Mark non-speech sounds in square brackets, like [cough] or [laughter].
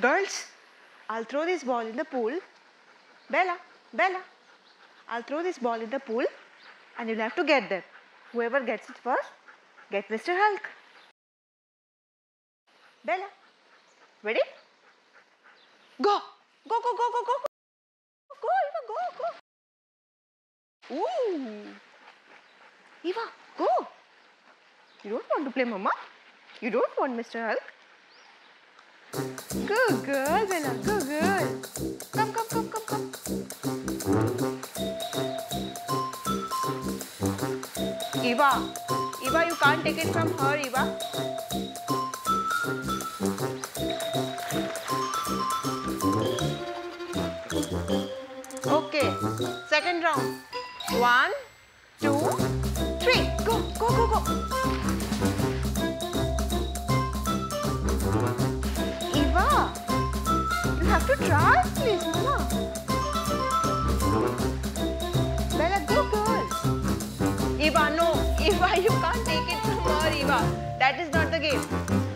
Girls, I'll throw this ball in the pool. Bella, Bella, I'll throw this ball in the pool and you'll have to get there. Whoever gets it first, get Mr. Hulk. Bella, ready? Go, go, go, go, go, go, go. Go, Eva, go, go. Ooh. Eva, go. You don't want to play Mama? You don't want Mr. Hulk? Good girl, Bella. Good girl. Come, come, come, come, come. Eva, Eva, you can't take it from her, Eva. Okay, second round. One, two, three. Go, go, go, go. Have to try, please, Mama. Bella, go, girl. Eva, no. Eva, [laughs] you can't take it from her, Eva. That is not the game.